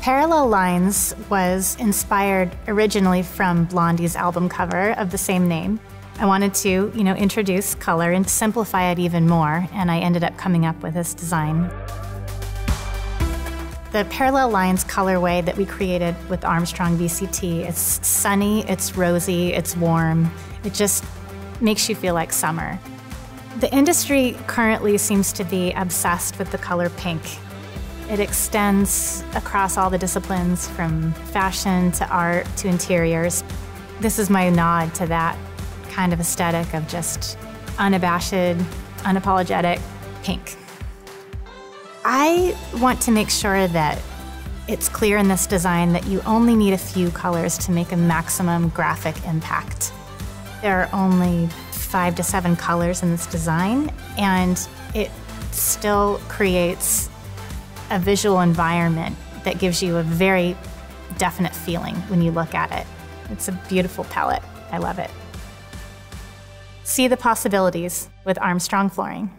Parallel Lines was inspired originally from Blondie's album cover of the same name. I wanted to, you know, introduce color and simplify it even more, and I ended up coming up with this design. The Parallel Lines colorway that we created with Armstrong VCT, it's sunny, it's rosy, it's warm. It just makes you feel like summer. The industry currently seems to be obsessed with the color pink. It extends across all the disciplines from fashion to art to interiors. This is my nod to that kind of aesthetic of just unabashed, unapologetic pink. I want to make sure that it's clear in this design that you only need a few colors to make a maximum graphic impact. There are only five to seven colors in this design, and it still creates a visual environment that gives you a very definite feeling when you look at it. It's a beautiful palette. I love it. See the possibilities with Armstrong Flooring.